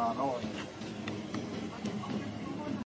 啊那